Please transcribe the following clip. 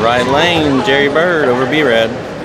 Right Lane, Jerry Bird over B red.